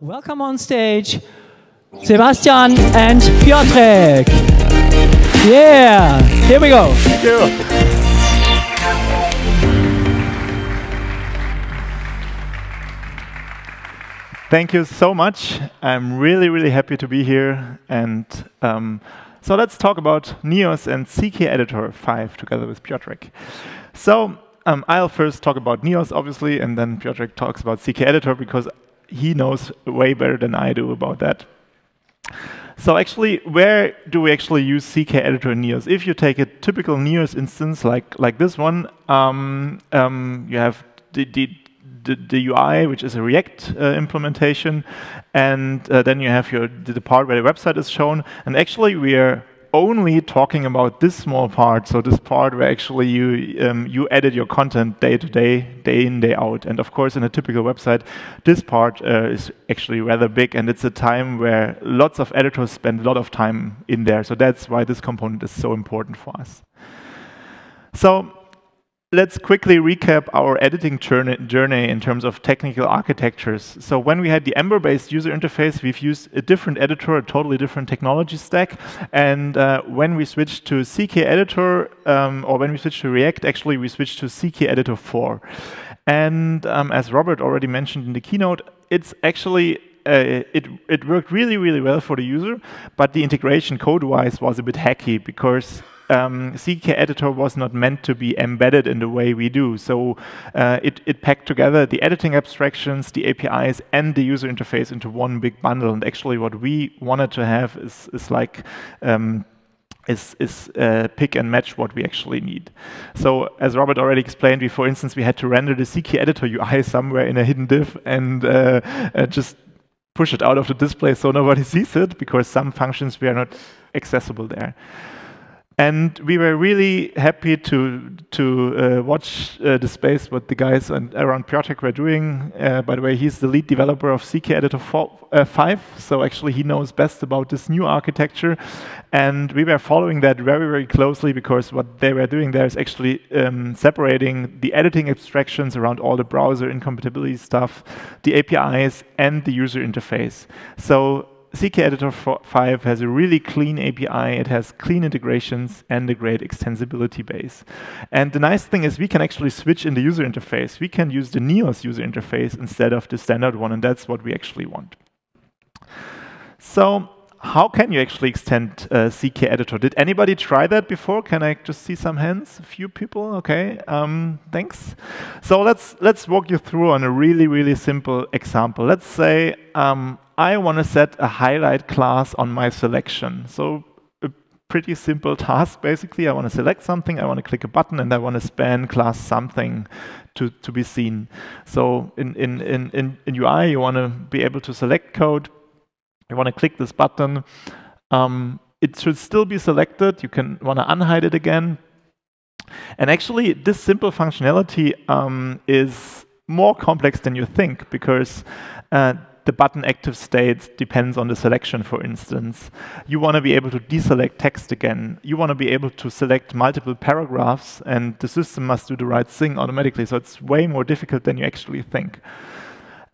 welcome on stage, Sebastian and Piotrek. Yeah, here we go. Thank you. Thank you so much. I'm really, really happy to be here. And um, so let's talk about Neos and CK Editor 5 together with Piotrek. So um, I'll first talk about Neos, obviously, and then Piotrek talks about CK Editor because he knows way better than I do about that. So actually, where do we actually use CK Editor in Neos? If you take a typical Neos instance like, like this one, um, um, you have the, the, the, the, UI, which is a React uh, implementation, and uh, then you have your the part where the website is shown. And actually, we are only talking about this small part, so this part where actually you um, you edit your content day to day, day in, day out. And of course, in a typical website, this part uh, is actually rather big, and it's a time where lots of editors spend a lot of time in there. So that's why this component is so important for us. So let's quickly recap our editing journey in terms of technical architectures. So when we had the Ember-based user interface, we've used a different editor, a totally different technology stack. And uh, when we switched to CK Editor, um, or when we switched to React, actually we switched to CK Editor 4. And um, as Robert already mentioned in the keynote, it's actually uh, it, it worked really, really well for the user, but the integration code-wise was a bit hacky because um, CK Editor was not meant to be embedded in the way we do. So uh, it, it packed together the editing abstractions, the APIs, and the user interface into one big bundle. And actually what we wanted to have is, is like um, is, is uh, pick and match what we actually need. So as Robert already explained, we, for instance, we had to render the CK editor UI somewhere in a hidden div and uh, uh, just push it out of the display so nobody sees it because some functions were not accessible there. And we were really happy to to uh, watch uh, the space what the guys and around Piotrek were doing. Uh, by the way, he's the lead developer of CK Editor 4, uh, 5, so actually he knows best about this new architecture. And we were following that very, very closely because what they were doing there is actually um, separating the editing abstractions around all the browser incompatibility stuff, the APIs, and the user interface. So CK Editor 5 has a really clean API, it has clean integrations and a great extensibility base. And the nice thing is we can actually switch in the user interface. We can use the Neos user interface instead of the standard one, and that's what we actually want. So how can you actually extend uh, CK Editor? Did anybody try that before? Can I just see some hands? A few people, okay. Um, thanks. So let's let's walk you through on a really really simple example. Let's say um, I want to set a highlight class on my selection. So a pretty simple task, basically. I want to select something, I want to click a button, and I want to span class something to, to be seen. So in, in, in, in, in UI, you want to be able to select code. You want to click this button. Um, it should still be selected. You can want to unhide it again. And actually, this simple functionality um, is more complex than you think because uh, the button active state depends on the selection, for instance. You want to be able to deselect text again. You want to be able to select multiple paragraphs, and the system must do the right thing automatically. So it's way more difficult than you actually think.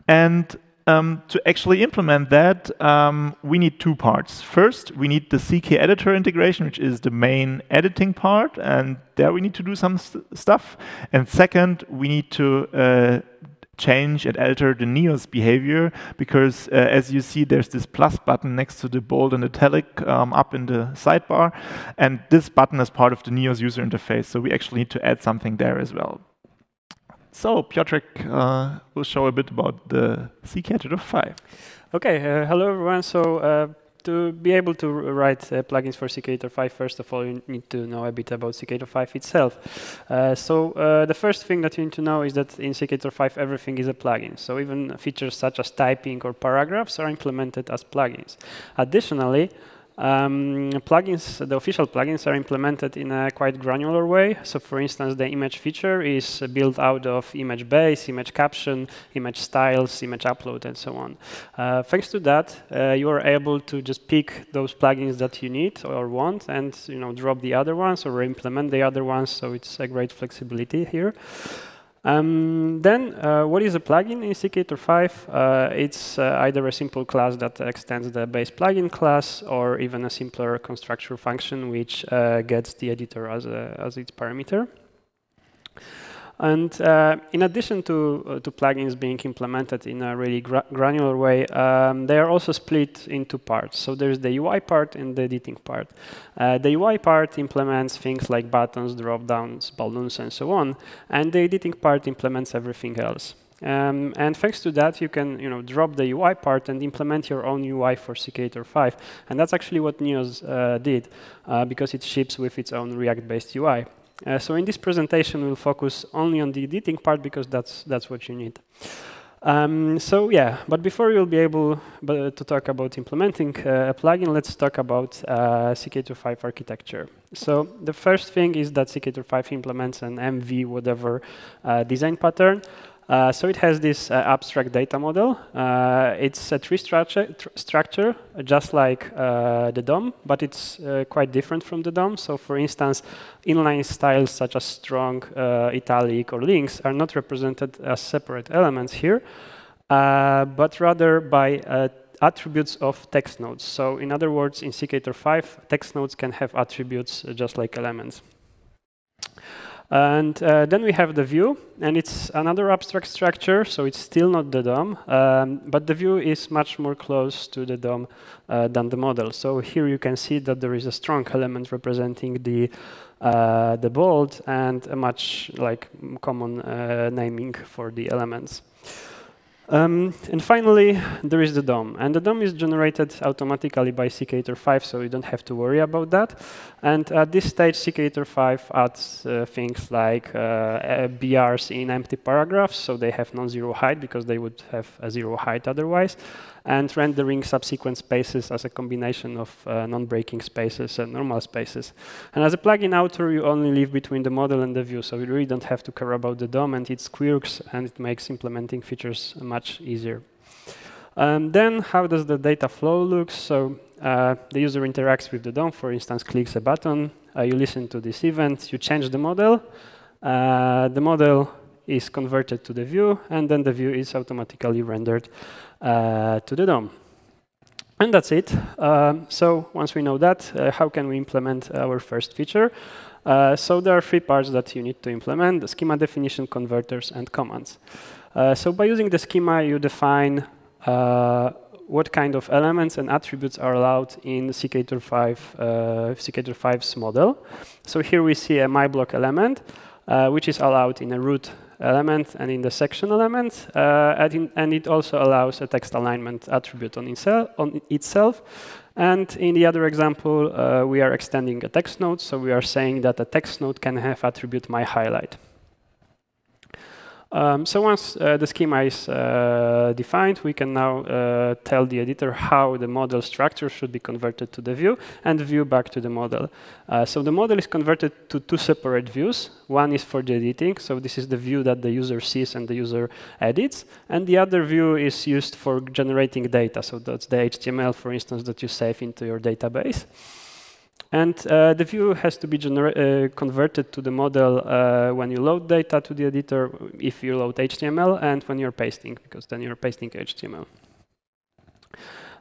And um, to actually implement that, um, we need two parts. First, we need the CK editor integration, which is the main editing part, and there we need to do some st stuff. And second, we need to uh, change and alter the Neos behavior because uh, as you see there's this plus button next to the bold and italic um, up in the sidebar and this button is part of the Neos user interface so we actually need to add something there as well. So Piotrek uh, will show a bit about the Editor 5. Okay, uh, hello everyone. So uh, to be able to write uh, plugins for CK 5, first of all, you need to know a bit about CK 5 itself. Uh, so uh, the first thing that you need to know is that in CK 5, everything is a plugin. So even features such as typing or paragraphs are implemented as plugins. Additionally, um, plugins, the official plugins are implemented in a quite granular way. So for instance, the image feature is built out of image base, image caption, image styles, image upload, and so on. Uh, thanks to that, uh, you are able to just pick those plugins that you need or want and you know drop the other ones or implement the other ones. So it's a great flexibility here. Um, then, uh, what is a plugin in CKEditor 5? Uh, it's uh, either a simple class that extends the base plugin class, or even a simpler constructor function which uh, gets the editor as, a, as its parameter. And uh, in addition to, uh, to plugins being implemented in a really gra granular way, um, they are also split into parts. So there's the UI part and the editing part. Uh, the UI part implements things like buttons, drop-downs, balloons, and so on. And the editing part implements everything else. Um, and thanks to that, you can you know, drop the UI part and implement your own UI for CKEditor 5. And that's actually what Neos uh, did, uh, because it ships with its own React-based UI. Uh, so in this presentation, we'll focus only on the editing part because that's, that's what you need. Um, so yeah, but before you'll be able to talk about implementing uh, a plugin, let's talk about uh, CKEditor 5 architecture. So the first thing is that CK25 implements an MV whatever uh, design pattern. Uh, so it has this uh, abstract data model. Uh, it's a tree structure, tr structure just like uh, the DOM, but it's uh, quite different from the DOM. So for instance, inline styles such as strong, uh, italic, or links are not represented as separate elements here, but rather by attributes of text nodes. So in other words, in CKEditor 5, text nodes can have attributes just like elements. And uh, then we have the view, and it's another abstract structure, so it's still not the DOM, um, but the view is much more close to the DOM uh, than the model. So here you can see that there is a strong element representing the uh, the bold and a much like common uh, naming for the elements. Um, and finally, there is the DOM. And the DOM is generated automatically by CKEditor 5, so you don't have to worry about that. And at this stage, CKEditor 5 adds uh, things like uh BRs in empty paragraphs, so they have non-zero height because they would have a zero height otherwise and rendering subsequent spaces as a combination of uh, non-breaking spaces and normal spaces. And as a plugin author, you only live between the model and the view, so you really don't have to care about the DOM and its quirks, and it makes implementing features much easier. Um, then how does the data flow look? So uh, the user interacts with the DOM, for instance, clicks a button, uh, you listen to this event, you change the model, uh, the model is converted to the view, and then the view is automatically rendered to the DOM. And that's it. Um, so once we know that, uh, how can we implement our first feature? Uh, so there are three parts that you need to implement, the schema definition, converters, and commands. Uh, so by using the schema, you define uh, what kind of elements and attributes are allowed in CKEditor 5, uh, CKEditor 5's model. So here we see a myblock element, which is allowed in a root element and in the section element. Uh, and, in, and, it also allows a text alignment attribute on, on itself. And in the other example, uh, we are extending a text node. So we are saying that a text node can have attribute my highlight. Um, so once uh, the schema is uh, defined, we can now uh, tell the editor how the model structure should be converted to the view and view back to the model. Uh, so the model is converted to two separate views. One is for the editing, so this is the view that the user sees and the user edits. And the other view is used for generating data. So that's the HTML, for instance, that you save into your database. And uh, the view has to be uh, converted to the model uh, when you load data to the editor, if you load HTML, and when you're pasting, because then you're pasting HTML.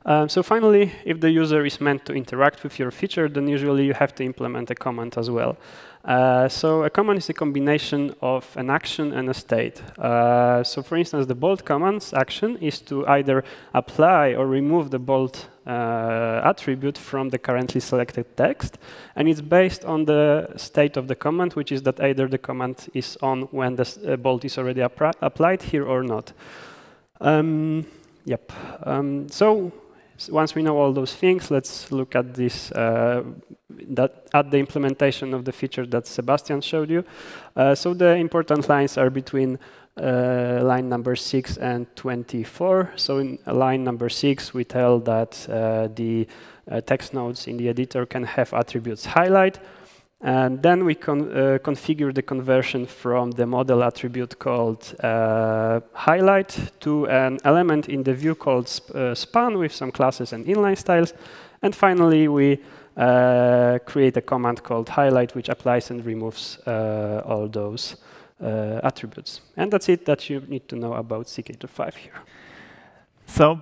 Um, so finally, if the user is meant to interact with your feature, then usually you have to implement a command as well. Uh, so a command is a combination of an action and a state. Uh, so for instance, the bold command's action is to either apply or remove the bold uh, attribute from the currently selected text. And it's based on the state of the command, which is that either the command is on when the uh, bold is already applied here or not. Um, yep. Um, so once we know all those things, let's look at this uh, that at the implementation of the feature that Sebastian showed you. Uh, so the important lines are between uh, line number 6 and 24. So in line number 6, we tell that uh, the uh, text nodes in the editor can have attributes highlight, and then we con uh, configure the conversion from the model attribute called uh, highlight to an element in the view called sp uh, span with some classes and inline styles. And finally, we uh, create a command called highlight, which applies and removes uh, all those uh, attributes. And that's it that you need to know about CKEditor5 here. So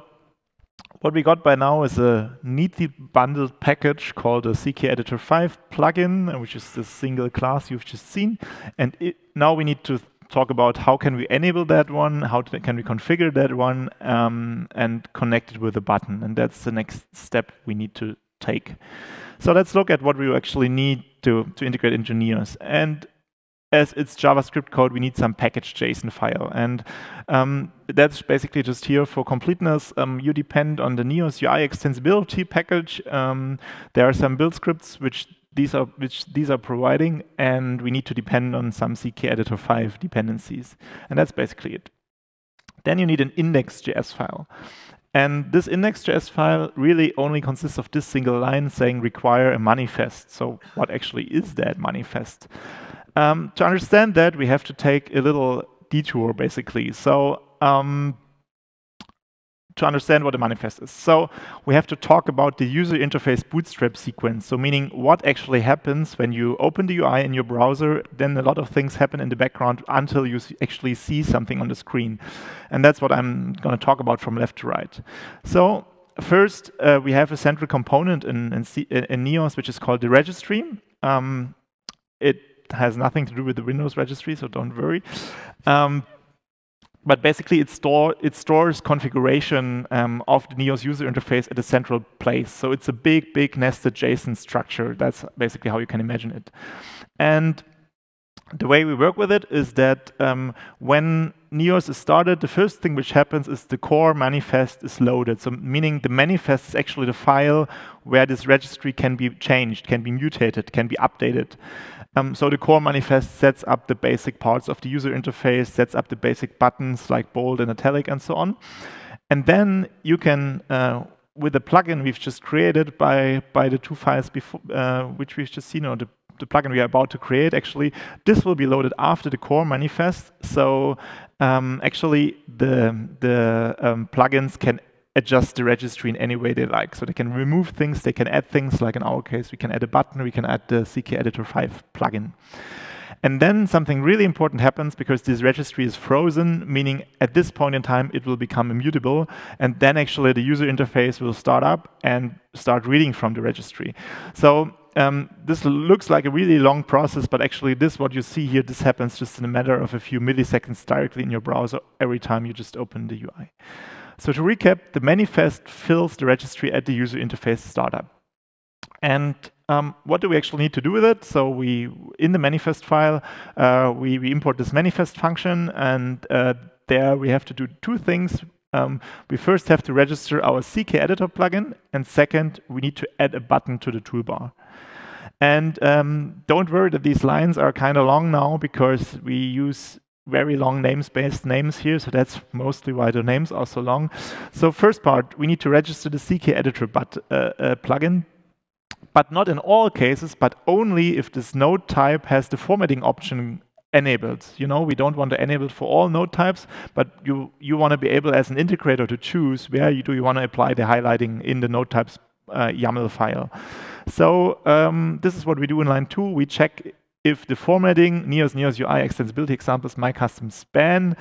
what we got by now is a neatly bundled package called a CKEditor5 plugin, which is the single class you've just seen. And it, now we need to talk about how can we enable that one, how can we configure that one, um, and connect it with a button. And that's the next step we need to take. So let's look at what we actually need to, to integrate Neos. And as it's JavaScript code, we need some package JSON file. And um, that's basically just here for completeness. Um, you depend on the Neos UI extensibility package. Um, there are some build scripts which these are which these are providing, and we need to depend on some CKEditor5 dependencies. And that's basically it. Then you need an index.js file. And this index.js file really only consists of this single line saying require a manifest. So what actually is that manifest? Um, to understand that, we have to take a little detour, basically. So um, to understand what a manifest is. So we have to talk about the user interface bootstrap sequence. So meaning what actually happens when you open the UI in your browser, then a lot of things happen in the background until you actually see something on the screen. And that's what I'm going to talk about from left to right. So first, uh, we have a central component in, in, in Neos, which is called the registry. Um, it has nothing to do with the Windows registry, so don't worry. Um, but basically, it, store, it stores configuration um, of the Neos user interface at a central place. So it's a big, big nested JSON structure. That's basically how you can imagine it. And the way we work with it is that um, when Neos is started, the first thing which happens is the core manifest is loaded. So meaning the manifest is actually the file where this registry can be changed, can be mutated, can be updated. Um, so the core manifest sets up the basic parts of the user interface, sets up the basic buttons like bold and italic and so on. And then you can, uh, with the plugin we've just created by, by the two files before, uh, which we've just seen, or the, the plugin we are about to create, actually, this will be loaded after the core manifest. So um, actually, the, the um, plugins can adjust the registry in any way they like. So they can remove things, they can add things, like in our case, we can add a button, we can add the CKEditor 5 plugin. And then something really important happens because this registry is frozen, meaning at this point in time it will become immutable, and then actually the user interface will start up and start reading from the registry. So um, this looks like a really long process, but actually this, what you see here, this happens just in a matter of a few milliseconds directly in your browser every time you just open the UI. So to recap, the manifest fills the registry at the user interface startup. And um, what do we actually need to do with it? So we, in the manifest file, uh, we, we, import this manifest function, and uh, there we have to do two things. Um, we first have to register our CK editor plugin, and second, we need to add a button to the toolbar. And um, don't worry that these lines are kind of long now because we use very long namespace names here, so that's mostly why the names are so long. So first part, we need to register the CK editor but, uh, uh, plugin, but not in all cases, but only if this node type has the formatting option enabled. You know, we don't want to enable for all node types, but you, you want to be able as an integrator to choose where you do you want to apply the highlighting in the node types uh, YAML file. So um, this is what we do in line two. We check if the formatting, Neos, Neos UI extensibility examples, my custom span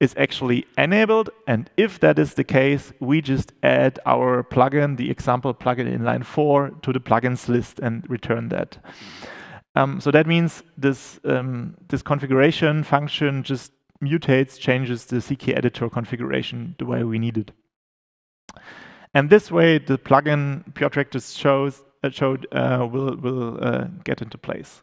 is actually enabled. And if that is the case, we just add our plugin, the example plugin in line four, to the plugins list and return that. Um, so that means this, um, this configuration function just mutates, changes the CK editor configuration the way we need it. And this way, the plugin Piotrek just shows, uh, showed uh, will, will uh, get into place.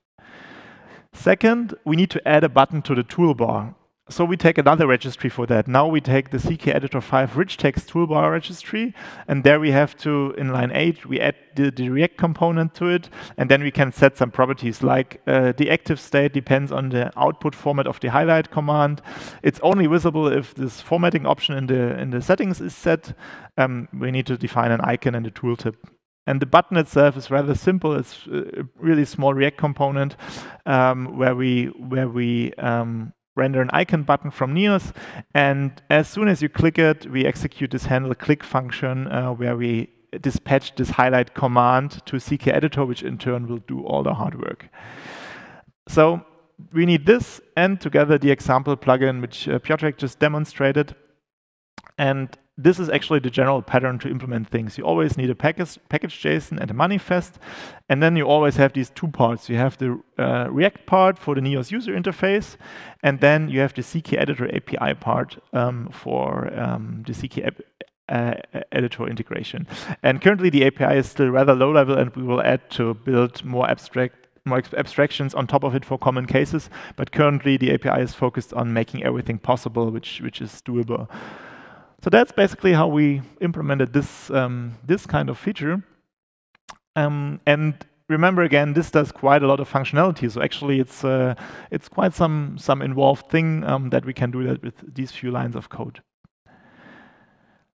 Second, we need to add a button to the toolbar. So we take another registry for that. Now we take the CKEditor 5 rich text toolbar registry, and there we have to, in line 8, we add the, the React component to it, and then we can set some properties like uh, the active state depends on the output format of the highlight command. It's only visible if this formatting option in the, in the settings is set. Um, we need to define an icon and a tooltip and the button itself is rather simple. It's a really small React component um, where we where we um, render an icon button from Neos. And as soon as you click it, we execute this handle click function uh, where we dispatch this highlight command to CK editor, which in turn will do all the hard work. So we need this and together the example plugin which uh, Piotrek just demonstrated. And this is actually the general pattern to implement things. You always need a package, package JSON and a manifest, and then you always have these two parts. You have the uh, React part for the Neos user interface, and then you have the CK editor API part um, for um, the CK uh, editor integration. And currently the API is still rather low level, and we will add to build more abstract more abstractions on top of it for common cases. But currently the API is focused on making everything possible, which which is doable. So that's basically how we implemented this, um, this kind of feature. Um, and remember again, this does quite a lot of functionality. So actually, it's uh, it's quite some some involved thing um, that we can do that with these few lines of code.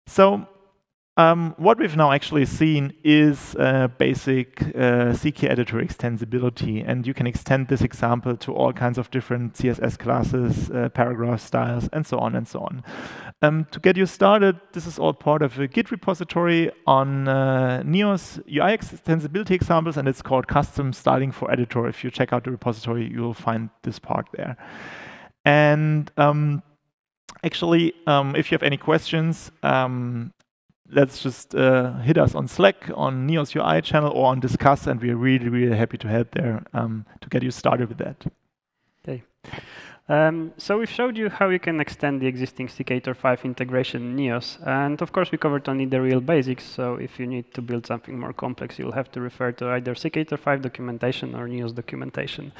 So um, what we've now actually seen is uh, basic uh, CK editor extensibility, and you can extend this example to all kinds of different CSS classes, uh, paragraph styles, and so on and so on. Um, to get you started, this is all part of a Git repository on uh, Neos UI extensibility examples, and it's called Custom Styling for Editor. If you check out the repository, you'll find this part there. And um, actually, um, if you have any questions, um, let's just uh, hit us on Slack, on Neos UI channel, or on Discuss, and we're really, really happy to help there um, to get you started with that. Okay. Um, so we've showed you how you can extend the existing CKEditor 5 integration in Neos. And of course, we covered only the real basics. So if you need to build something more complex, you'll have to refer to either CKEditor 5 documentation or Neos documentation.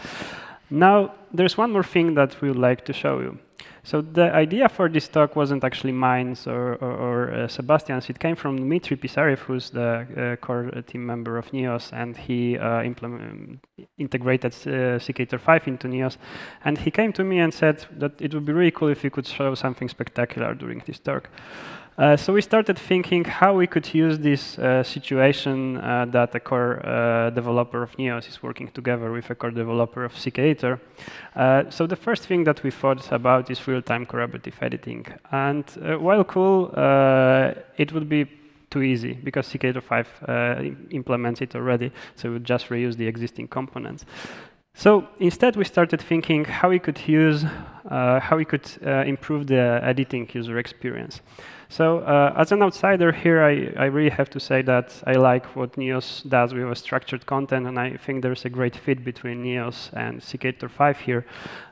Now, there's one more thing that we would like to show you. So the idea for this talk wasn't actually mine or, or, or uh, Sebastian's. It came from Dmitry Pisarev, who's the uh, core team member of Neos, and he uh, integrated uh, CKEditor 5 into Neos. And he came to me and said that it would be really cool if we could show something spectacular during this talk. Uh, so we started thinking how we could use this uh, situation uh, that a core uh, developer of Neos is working together with a core developer of CKEditor. Uh, so the first thing that we thought about is real-time collaborative editing. And while cool, it would be too easy because CKEditor 5 implements it already, so we would just reuse the existing components. So instead, we started thinking how we could use, how we could improve the editing user experience. So uh, as an outsider here, I, I really have to say that I like what Neos does with structured content, and I think there's a great fit between Neos and CKEditor 5 here.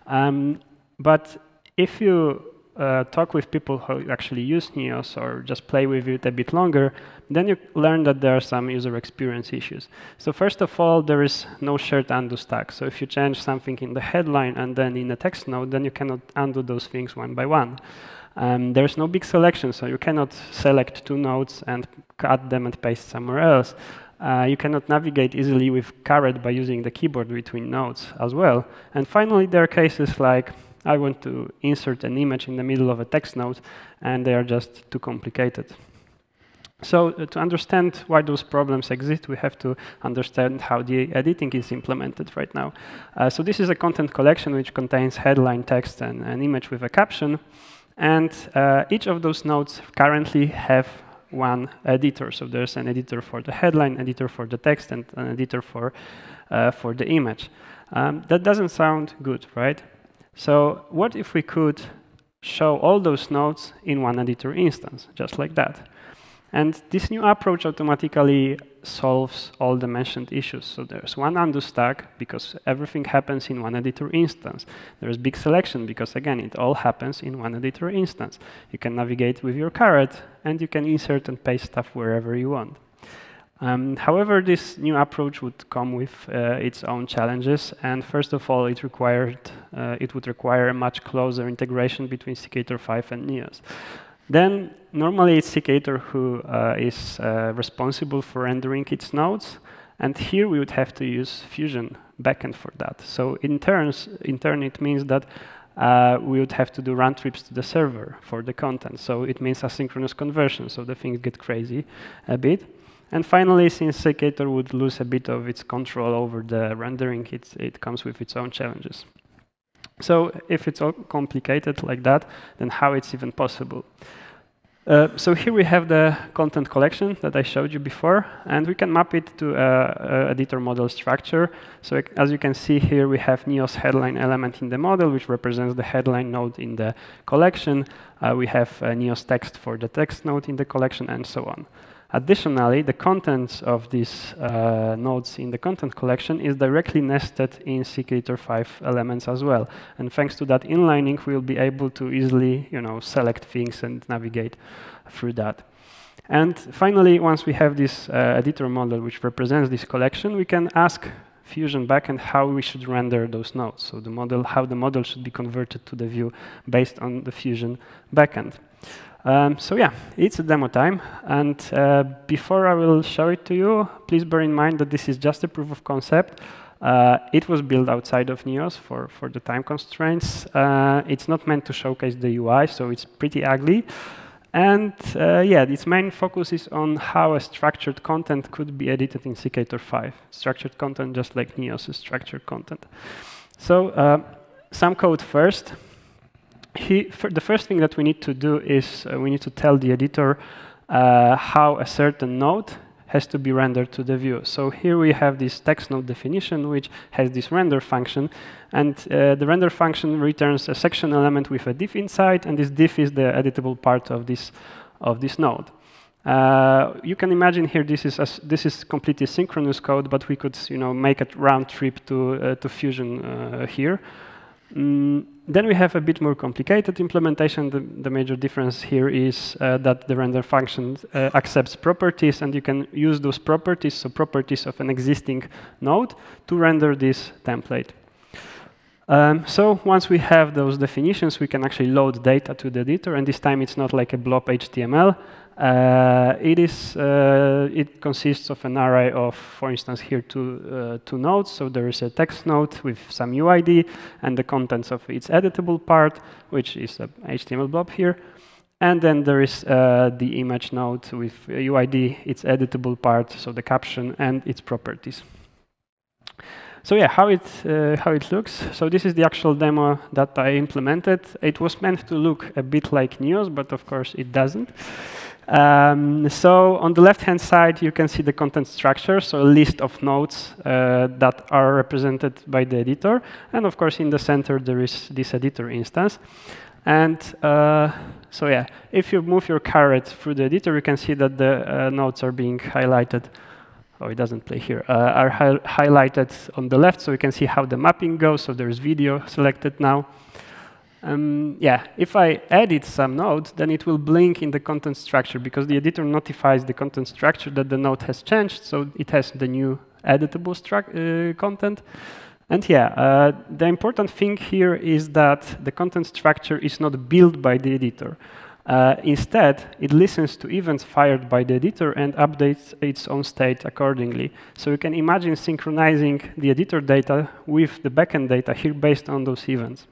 Um, but if you uh, talk with people who actually use Neos or just play with it a bit longer, then you learn that there are some user experience issues. So first of all, there is no shared undo stack. So if you change something in the headline and then in a text node, then you cannot undo those things one by one. Um, there's no big selection, so you cannot select two nodes and cut them and paste somewhere else. Uh, you cannot navigate easily with caret by using the keyboard between nodes as well. And finally, there are cases like I want to insert an image in the middle of a text node, and they are just too complicated. So uh, to understand why those problems exist, we have to understand how the editing is implemented right now. Uh, so this is a content collection which contains headline text and an image with a caption. And uh, each of those nodes currently have one editor. So there's an editor for the headline, editor for the text, and an editor for, uh, for the image. Um, that doesn't sound good, right? So what if we could show all those nodes in one editor instance, just like that? And this new approach automatically solves all the mentioned issues. So there's one undo stack because everything happens in one editor instance. There's big selection because, again, it all happens in one editor instance. You can navigate with your caret, and you can insert and paste stuff wherever you want. Um, however, this new approach would come with uh, its own challenges, and first of all, it required uh, it would require a much closer integration between CKEditor 5 and Neos. Then normally it's CKEditor who uh, is uh, responsible for rendering its nodes. And here we would have to use Fusion backend for that. So in, turns, in turn, it means that uh, we would have to do round trips to the server for the content. So it means asynchronous conversion, so the things get crazy a bit. And finally, since CKEditor would lose a bit of its control over the rendering, it comes with its own challenges. So if it's all complicated like that, then how it's even possible? Uh, so here we have the content collection that I showed you before, and we can map it to a, a editor model structure. So as you can see here, we have Neos headline element in the model, which represents the headline node in the collection. Uh, we have uh, Neos text for the text node in the collection, and so on. Additionally, the contents of these uh, nodes in the content collection is directly nested in CKEditor5 elements as well. And thanks to that inlining, we'll be able to easily you know, select things and navigate through that. And finally, once we have this uh, editor model which represents this collection, we can ask Fusion backend how we should render those nodes. So the model, how the model should be converted to the view based on the Fusion backend. Um, so yeah, it's a demo time. And uh, before I will show it to you, please bear in mind that this is just a proof of concept. Uh, it was built outside of Neos for, for the time constraints. Uh, it's not meant to showcase the UI, so it's pretty ugly. And uh, yeah, its main focus is on how a structured content could be edited in CKEditor 5. Structured content just like Neos' structured content. So uh, some code first he, the first thing that we need to do is uh, we need to tell the editor uh, how a certain node has to be rendered to the view. So here we have this text node definition, which has this render function. And uh, the render function returns a section element with a div inside, and this div is the editable part of this, of this node. Uh, you can imagine here this is this is completely synchronous code, but we could you know make a round trip to uh, to Fusion uh, here. Mm, then we have a bit more complicated implementation. The, the major difference here is uh, that the render function uh, accepts properties, and you can use those properties, so properties of an existing node, to render this template. Um, so once we have those definitions, we can actually load data to the editor, and this time it's not like a blob HTML. Uh, it is uh, it consists of an array of, for instance, here two uh, two nodes. So there is a text node with some UID and the contents of its editable part, which is a HTML blob here. And then there is uh, the image node with UID, its editable part, so the caption and its properties. So yeah, how it uh, how it looks. So this is the actual demo that I implemented. It was meant to look a bit like Neos, but of course it doesn't. Um, so on the left-hand side, you can see the content structure, so a list of nodes uh, that are represented by the editor. And of course, in the center, there is this editor instance. And uh, so yeah, if you move your caret through the editor, you can see that the uh, nodes are being highlighted. Oh, it doesn't play here. Uh, are hi highlighted on the left, so you can see how the mapping goes. So there's video selected now. Um, yeah, if I edit some node, then it will blink in the content structure because the editor notifies the content structure that the node has changed, so it has the new editable uh, content. And yeah, uh, the important thing here is that the content structure is not built by the editor. Uh, instead, it listens to events fired by the editor and updates its own state accordingly. So you can imagine synchronizing the editor data with the backend data here based on those events.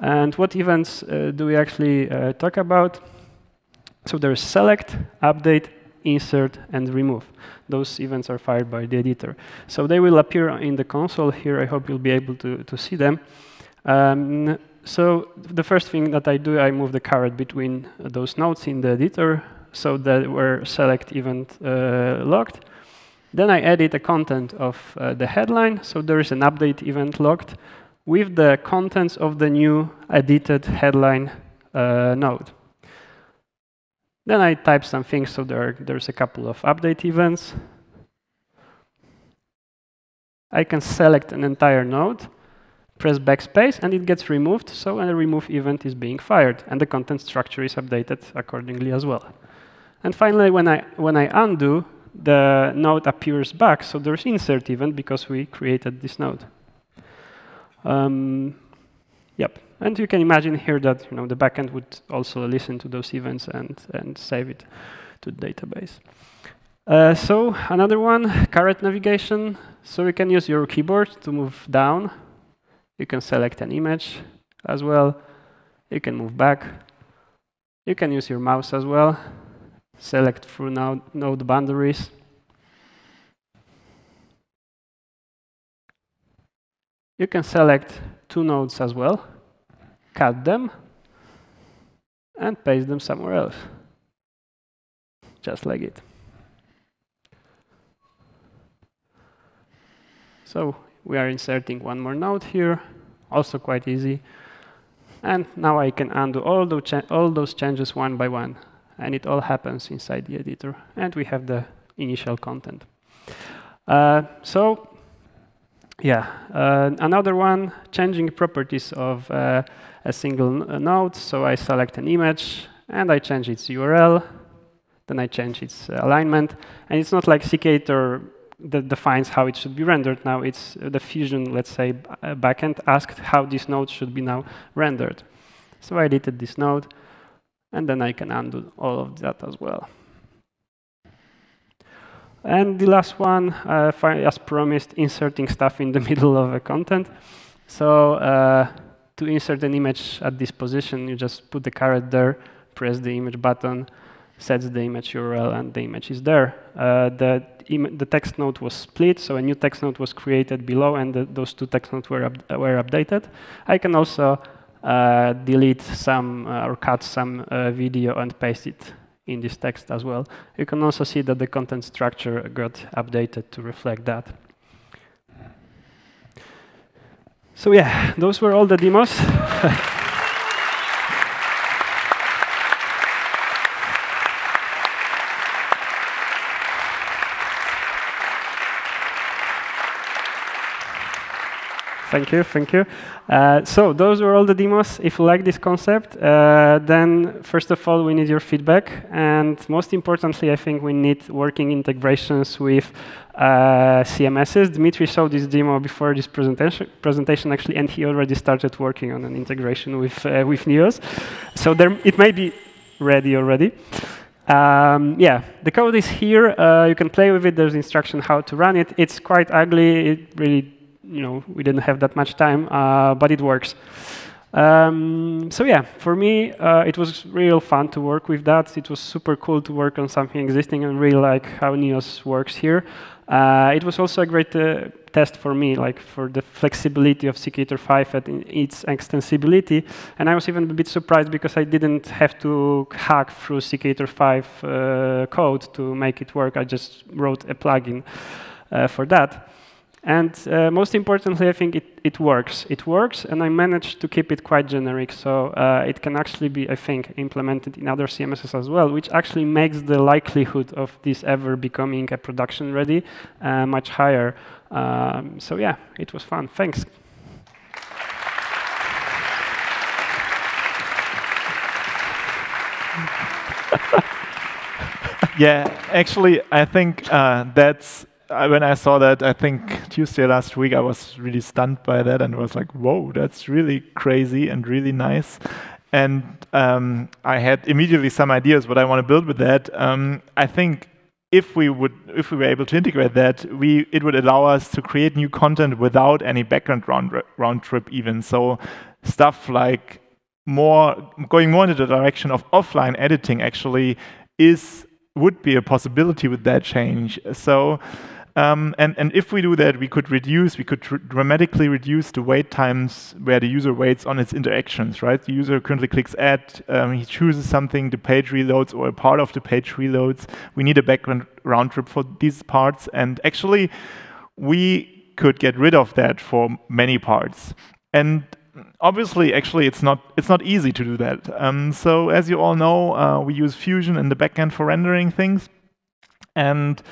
And what events uh, do we actually uh, talk about? So there's select, update, insert, and remove. Those events are fired by the editor. So they will appear in the console here. I hope you'll be able to, to see them. Um, so the first thing that I do, I move the caret between those nodes in the editor so that were select event uh, logged. Then I edit the content of uh, the headline. So there is an update event logged with the contents of the new edited headline uh, node. Then I type some things, so there, there's a couple of update events. I can select an entire node, press backspace, and it gets removed, so a remove event is being fired, and the content structure is updated accordingly as well. And finally, when I, when I undo, the node appears back, so there's insert event because we created this node. Um, yep. And you can imagine here that you know the backend would also listen to those events and, and save it to the database. Uh, so another one, caret navigation. So you can use your keyboard to move down. You can select an image as well. You can move back. You can use your mouse as well. Select through node, node boundaries. You can select two nodes as well, cut them, and paste them somewhere else. just like it. So we are inserting one more node here, also quite easy. And now I can undo all those, all those changes one by one. And it all happens inside the editor. And we have the initial content. Uh, so yeah, uh, another one, changing properties of uh, a single node. So I select an image, and I change its URL. Then I change its alignment. And it's not like CKEditor that defines how it should be rendered. Now it's the Fusion, let's say, backend asked how this node should be now rendered. So I deleted this node, and then I can undo all of that as well. And the last one, uh, as promised, inserting stuff in the middle of a content. So uh, to insert an image at this position, you just put the caret there, press the image button, sets the image URL, and the image is there. Uh, the, the text node was split, so a new text node was created below, and the, those two text nodes were, up, were updated. I can also uh, delete some uh, or cut some uh, video and paste it in this text as well. You can also see that the content structure got updated to reflect that. So yeah, those were all the demos. Thank you, thank you. Uh, so those were all the demos. If you like this concept, uh, then first of all, we need your feedback. And most importantly, I think we need working integrations with uh, CMSs. Dmitry showed this demo before this presentation, presentation actually, and he already started working on an integration with, uh, with Neos. So there, it may be ready already. Um, yeah, the code is here. Uh, you can play with it. There's instruction how to run it. It's quite ugly. It really you know, we didn't have that much time, uh, but it works. Um, so yeah, for me, uh, it was real fun to work with that. It was super cool to work on something existing and really like how Neos works here. Uh, it was also a great uh, test for me, like for the flexibility of CKEditor 5 and its extensibility. And I was even a bit surprised because I didn't have to hack through CKEditor 5 uh, code to make it work. I just wrote a plugin uh, for that. And uh, most importantly, I think it, it works. It works, and I managed to keep it quite generic. So uh, it can actually be, I think, implemented in other CMSs as well, which actually makes the likelihood of this ever becoming a production ready uh, much higher. Um, so yeah, it was fun. Thanks. yeah, actually, I think uh, that's when I saw that, I think Tuesday last week, I was really stunned by that and was like, whoa, that's really crazy and really nice. And um, I had immediately some ideas what I want to build with that. Um, I think if we would, if we were able to integrate that, we it would allow us to create new content without any background round round trip even. So stuff like more going more into the direction of offline editing actually is would be a possibility with that change. So um, and, and if we do that, we could reduce, we could dramatically reduce the wait times where the user waits on its interactions, right? The user currently clicks add, um, he chooses something, the page reloads or a part of the page reloads. We need a background round trip for these parts. And actually, we could get rid of that for many parts. And obviously, actually, it's not it's not easy to do that. Um, so as you all know, uh, we use Fusion in the backend for rendering things, and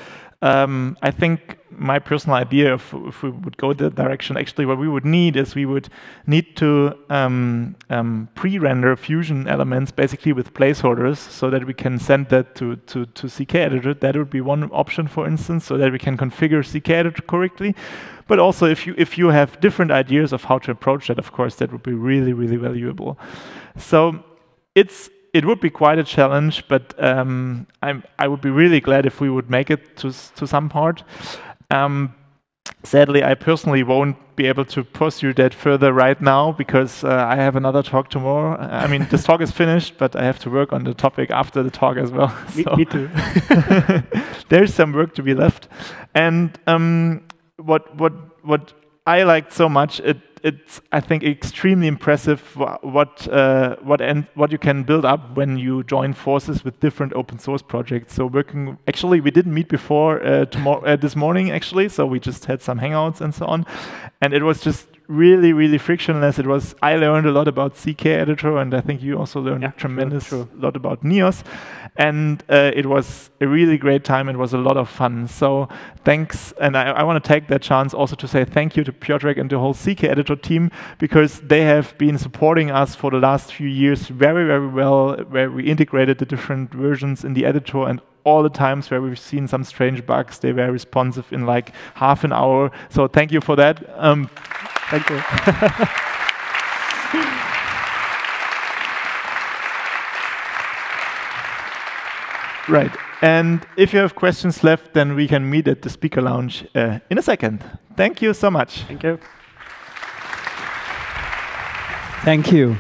um, I think my personal idea, if, if, we would go that direction, actually what we would need is we would need to um, um, pre-render Fusion elements basically with placeholders so that we can send that to, to, to CKEditor. That would be one option, for instance, so that we can configure CKEditor correctly. But also, if you, if you have different ideas of how to approach that, of course, that would be really, really valuable. So it's it would be quite a challenge, but um, i would be really glad if we would make it to, to some part. Um, sadly, I personally won't be able to pursue that further right now because uh, I have another talk tomorrow. I mean, this talk is finished, but I have to work on the topic after the talk as well. Me, me too. there's some work to be left. And um, what what what I liked so much, it it's I think extremely impressive what uh, what and what you can build up when you join forces with different open source projects. So working actually we didn't meet before uh, tomorrow uh, this morning actually, so we just had some hangouts and so on, and it was just really, really frictionless. It was. I learned a lot about CK editor, and I think you also learned yeah, a tremendous true. lot about Neos. And uh, it was a really great time. It was a lot of fun. So thanks, and I, I want to take that chance also to say thank you to Piotrek and the whole CK editor team because they have been supporting us for the last few years very, very well. Where we integrated the different versions in the editor and all the times where we've seen some strange bugs, they were responsive in like half an hour. So thank you for that. Um, Thank you. right. And if you have questions left, then we can meet at the speaker lounge uh, in a second. Thank you so much. Thank you. Thank you.